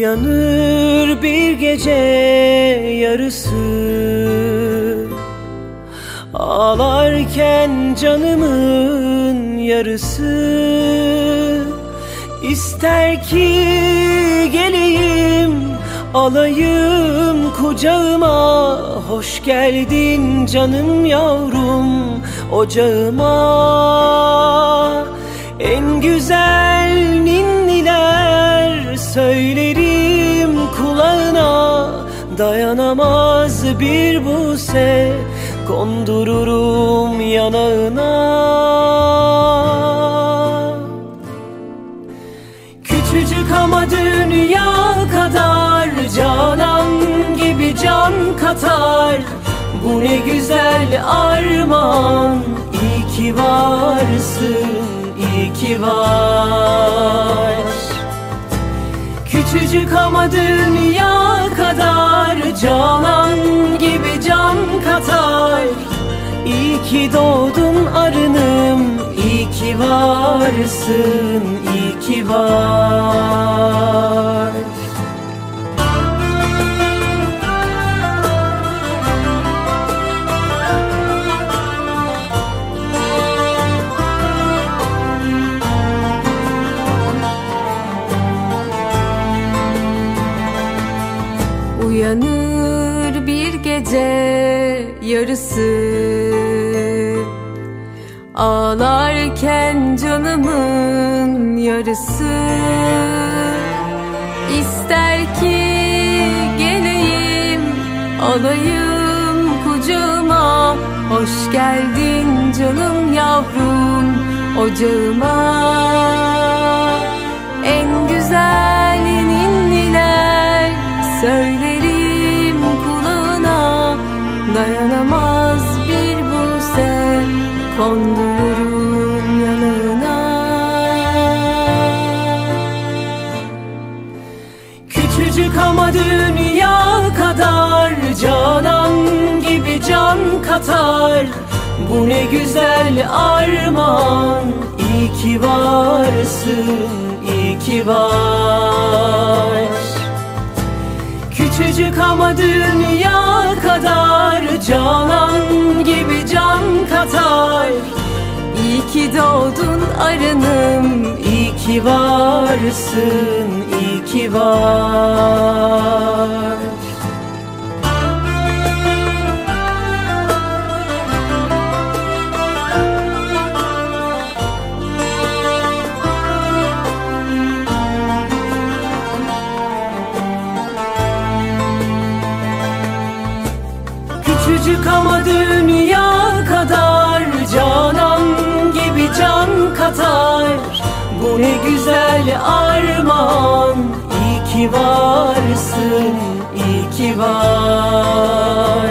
Uyanır bir gece yarısı. Ağlarken canımın yarısı. İster ki geleyim alayım kucağıma. Hoş geldin canım yavrum ocağıma. En güzel ninniler söylerim kulağına Dayanamaz bir buse kondururum yanağına. Küçücük ama dünya kadar Canan gibi can katar. Bu ne güzel armağan İyi ki varsın, iyi ki var Küçücük ama dünya kadar. Canan gibi can katar. İyi ki doğdun arınım İyi ki varsın, iyi ki var Uyanır bir gece yarısı. Ağlarken canımın yarısı. İster ki geleyim alayım kucağıma. Hoş geldin canım yavrum ocağıma. En güzel ninniler kulağına Dayanamaz bir buse kondururum yanına. Küçücük ama dünya kadar Canan gibi can katar. Bu ne güzel armağan İyi ki varsın, iyi ki var Küçücük ama dünya kadar Canan gibi can katar. İyi ki doğdun arınım İyi ki varsın, iyi ki var güzel armağan İyi ki varsın, iyi ki var.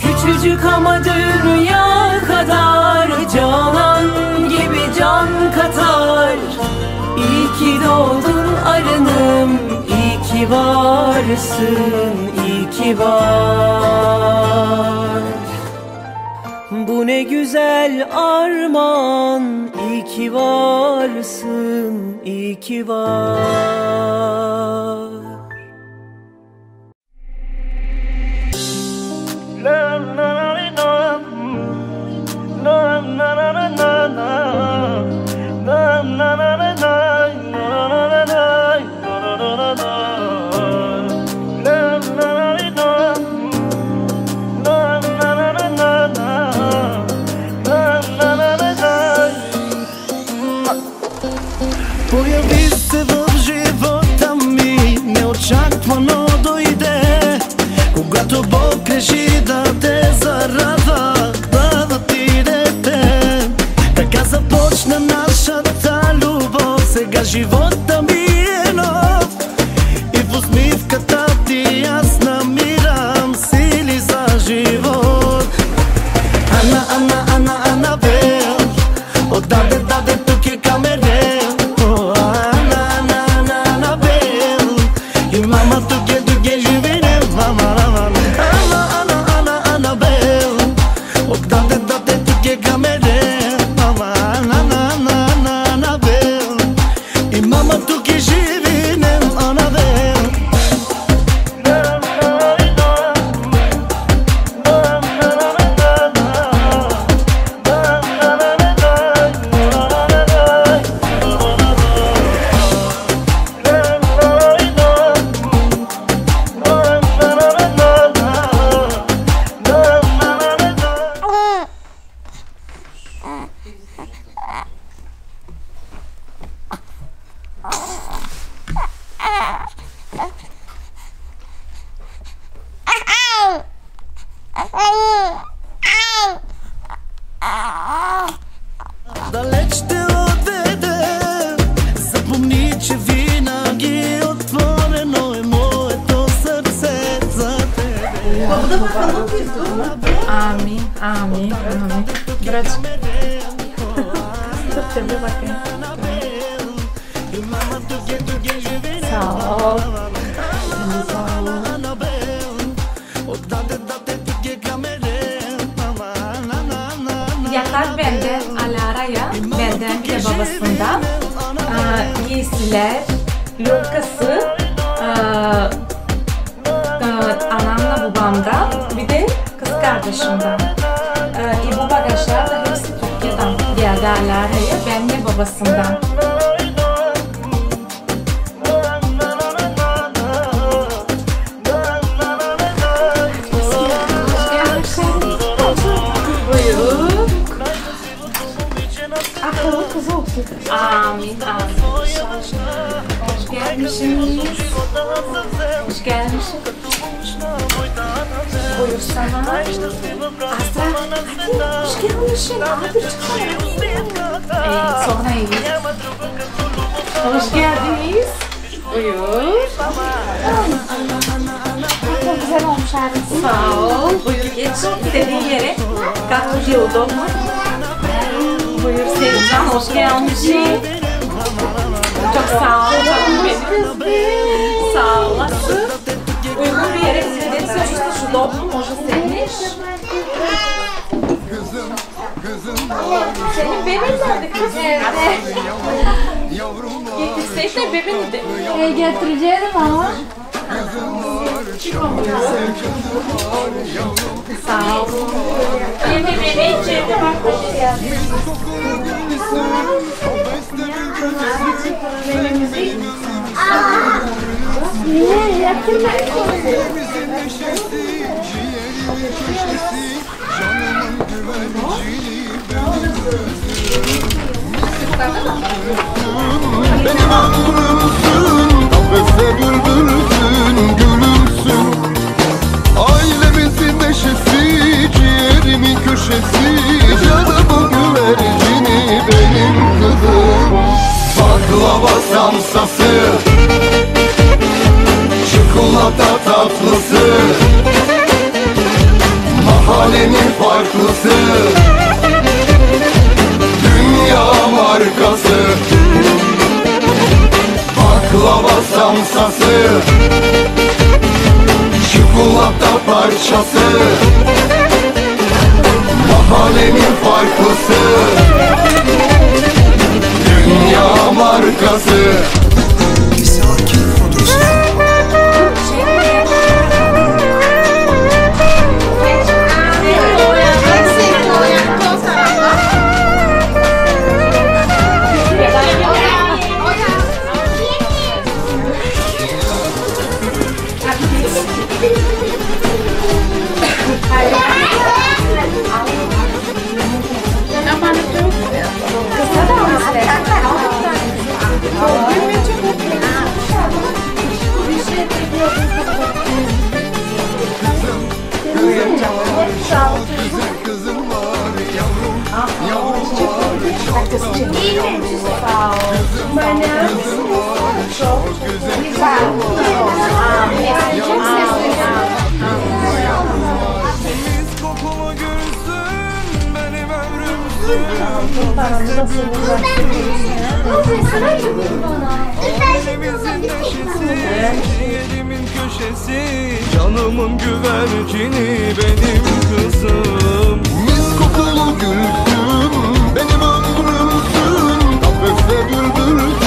Küçücük ama dünya kadar Canan gibi can katar. İyi ki doğdun arınım İyi ki varsın, iyi ki var Ne güzel armağan. İyi ki varsın, iyi ki var Когато Бог реши да те зарада Да отидете Така започна нашата любов. Сега живота ми babasından. Aa, giysiler, lokası, aa, aa, anamla babamdan, bir de kız kardeşimden. E, bu bagajlar da hepsi Türkiye'den geldi Alara'ya, ben ve babasından. Amin, amin. Hoş gelmişsiniz. Hoş gelmişsin. Buyur sana. Asra, hadi hoş gelmişsin. Hadi çıkalım. Sonra iyi. Hoş geldiniz. Buyur. Çok güzel olmuş abi. Sağ ol. Buyur geç. İstediğin yere. Kalk yolda olma. Hoş gelmişsin. Çok sağ ol canım benim. Sağ olasın. Uygun bir yere gideceksin. İşte şu dolma hoca sevmiş. Senin bebin nerede kız? Evde. Getirsek de bebini de. E, getireceğim ama. Sağ ol. Yeni beni içeride bak hoş geldin. Niye yaptın Benim ömrümsün Kafeste bülbülsün Gülümsün Ailemizin neşesi Ciğerimin köşesi. Canımın güvercini Benim kızım. Baklava samsası Çikolata tatlısı. Mahallenin farklısı. Dünya markası Baklava samsası Çikolata parçası. Mahallenin farklısı. Dünya markası benim ömrümsün Ailemizin neşesi Ciğerimin köşesi Canımın güvercini benim kızım. Mis kokulu gülsün benim ömrümsün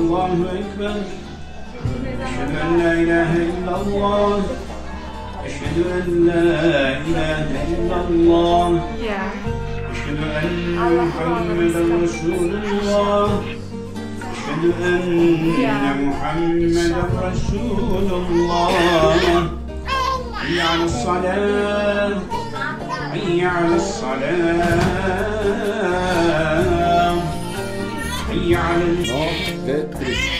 الله أكبر. أشهد أن لا إله إلا الله. أشهد أن لا إله إلا الله. أشهد أن محمدا رسول الله. أشهد أن محمدا رسول الله. حي على الصلاة. حي على الصلاة. حي على الصلاة. Ve Prince.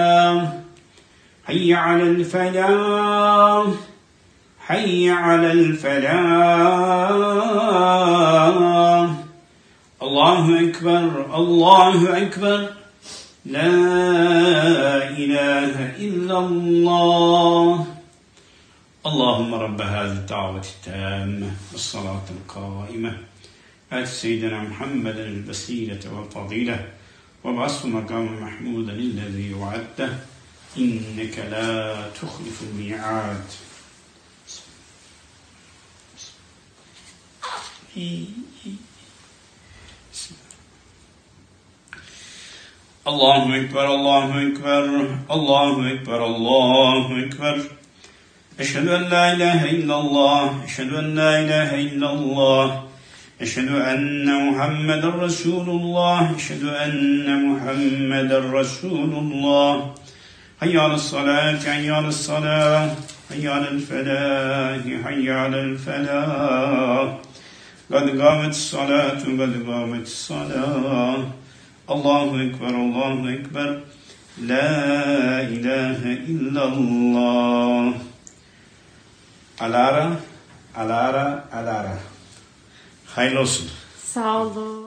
حي على الفلاح حي على الفلاح. الله أكبر الله أكبر. لا إله إلا الله. اللهم رب هذه الدعوة التامة والصلاة القائمة. آت سيدنا محمدا الوسيلة والفضيلة وابعثه مقام محمودا الذي وعدته. إنك لا تخلف الميعاد. الله أكبر الله أكبر الله أكبر الله أكبر أشهد أن لا إله إلا الله أشهد أن لا إله إلا الله أشهد أن محمد رسول الله أشهد أن محمد رسول الله حي على الصلاة حي على الصلاة حي على الفلاح حي على الفلاح قد قامت الصلاة قد قامت الصلاة الله أكبر الله أكبر لا إله إلا الله Alara, Alara, Alara. Hayırlı olsun. Sağ olun.